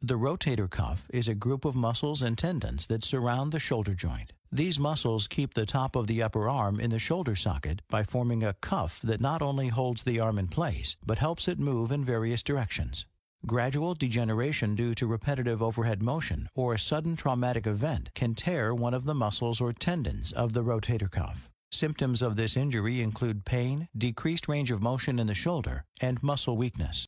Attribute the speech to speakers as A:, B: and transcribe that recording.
A: The rotator cuff is a group of muscles and tendons that surround the shoulder joint. These muscles keep the top of the upper arm in the shoulder socket by forming a cuff that not only holds the arm in place, but helps it move in various directions. Gradual degeneration due to repetitive overhead motion or a sudden traumatic event can tear one of the muscles or tendons of the rotator cuff. Symptoms of this injury include pain, decreased range of motion in the shoulder, and muscle weakness.